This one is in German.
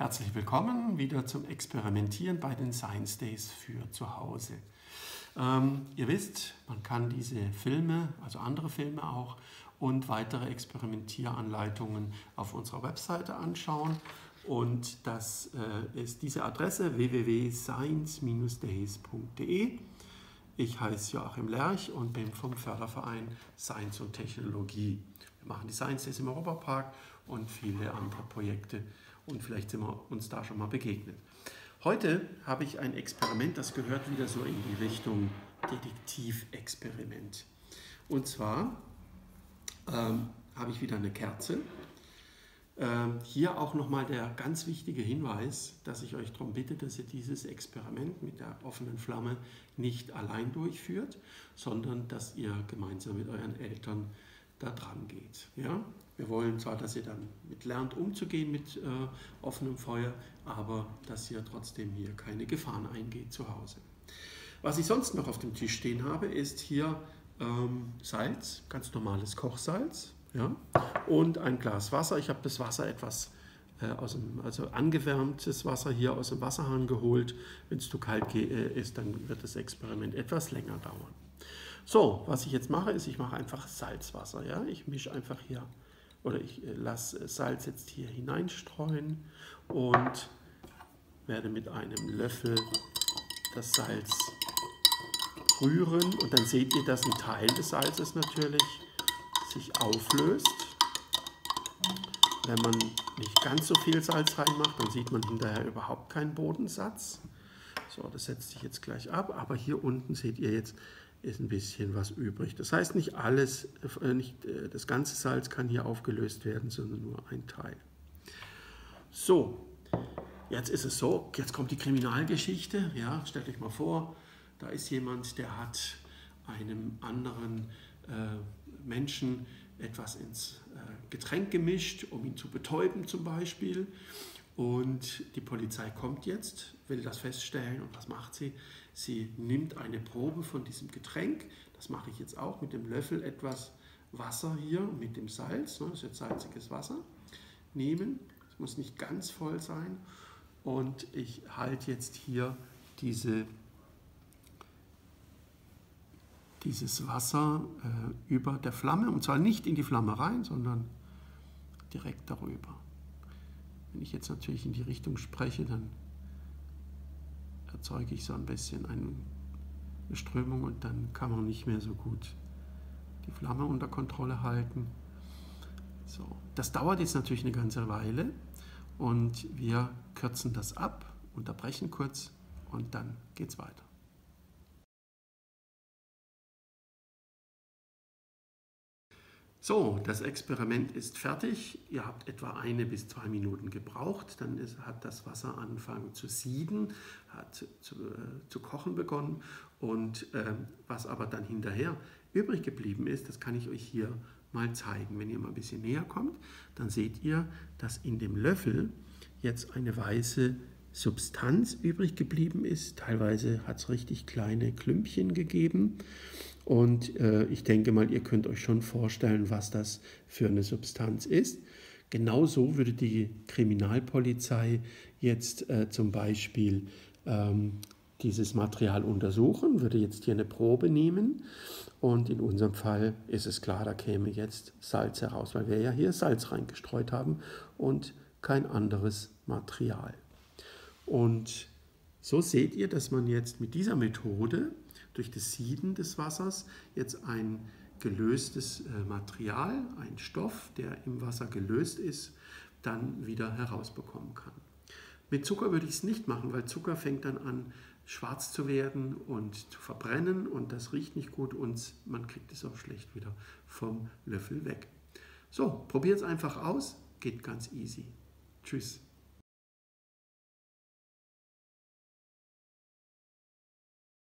Herzlich willkommen wieder zum Experimentieren bei den Science Days für zu Hause. Ähm, ihr wisst, man kann diese Filme, also andere Filme auch, und weitere Experimentieranleitungen auf unserer Webseite anschauen. Und das äh, ist diese Adresse www.science-days.de. Ich heiße Joachim Lerch und bin vom Förderverein Science und Technologie. Wir machen die Science Days im Europapark und viele andere Projekte und vielleicht sind wir uns da schon mal begegnet. Heute habe ich ein Experiment, das gehört wieder so in die Richtung Detektivexperiment. Und zwar ähm, habe ich wieder eine Kerze. Ähm, hier auch nochmal der ganz wichtige Hinweis, dass ich euch darum bitte, dass ihr dieses Experiment mit der offenen Flamme nicht allein durchführt, sondern dass ihr gemeinsam mit euren Eltern da dran geht. Ja? Wir wollen zwar, dass ihr dann mit lernt, umzugehen mit äh, offenem Feuer, aber dass ihr trotzdem hier keine Gefahren eingeht zu Hause. Was ich sonst noch auf dem Tisch stehen habe, ist hier ähm, Salz, ganz normales Kochsalz ja, und ein Glas Wasser. Ich habe das Wasser etwas äh, aus dem, also angewärmtes Wasser hier aus dem Wasserhahn geholt. Wenn es zu kalt äh, ist, dann wird das Experiment etwas länger dauern. So, was ich jetzt mache, ist, ich mache einfach Salzwasser. Ja? Ich mische einfach hier oder ich äh, lasse Salz jetzt hier hineinstreuen und werde mit einem Löffel das Salz rühren und dann seht ihr, dass ein Teil des Salzes natürlich sich auflöst. Wenn man nicht ganz so viel Salz reinmacht, dann sieht man hinterher überhaupt keinen Bodensatz. So, das setzt sich jetzt gleich ab, aber hier unten seht ihr jetzt, ist ein bisschen was übrig. Das heißt, nicht alles, äh, nicht äh, das ganze Salz kann hier aufgelöst werden, sondern nur ein Teil. So, jetzt ist es so, jetzt kommt die Kriminalgeschichte. Ja, stellt euch mal vor, da ist jemand, der hat einem anderen äh, Menschen etwas ins äh, Getränk gemischt, um ihn zu betäuben zum Beispiel. Und die Polizei kommt jetzt, will das feststellen. Und was macht sie? Sie nimmt eine Probe von diesem Getränk, das mache ich jetzt auch mit dem Löffel etwas Wasser hier mit dem Salz, ne, das ist jetzt salziges Wasser, nehmen, es muss nicht ganz voll sein. Und ich halte jetzt hier diese, dieses Wasser äh, über der Flamme. Und zwar nicht in die Flamme rein, sondern direkt darüber. Wenn ich jetzt natürlich in die Richtung spreche, dann erzeuge ich so ein bisschen eine Strömung und dann kann man nicht mehr so gut die Flamme unter Kontrolle halten. So, das dauert jetzt natürlich eine ganze Weile und wir kürzen das ab, unterbrechen kurz und dann geht es weiter. So, das Experiment ist fertig. Ihr habt etwa eine bis zwei Minuten gebraucht. Dann ist, hat das Wasser angefangen zu sieden, hat zu, äh, zu kochen begonnen. Und äh, was aber dann hinterher übrig geblieben ist, das kann ich euch hier mal zeigen. Wenn ihr mal ein bisschen näher kommt, dann seht ihr, dass in dem Löffel jetzt eine weiße Substanz übrig geblieben ist. Teilweise hat es richtig kleine Klümpchen gegeben. Und äh, ich denke mal, ihr könnt euch schon vorstellen, was das für eine Substanz ist. Genauso würde die Kriminalpolizei jetzt äh, zum Beispiel ähm, dieses Material untersuchen, würde jetzt hier eine Probe nehmen und in unserem Fall ist es klar, da käme jetzt Salz heraus, weil wir ja hier Salz reingestreut haben und kein anderes Material. Und so seht ihr, dass man jetzt mit dieser Methode durch das Sieden des Wassers jetzt ein gelöstes äh, Material, ein Stoff, der im Wasser gelöst ist, dann wieder herausbekommen kann. Mit Zucker würde ich es nicht machen, weil Zucker fängt dann an schwarz zu werden und zu verbrennen und das riecht nicht gut und man kriegt es auch schlecht wieder vom Löffel weg. So, probiert es einfach aus, geht ganz easy. Tschüss.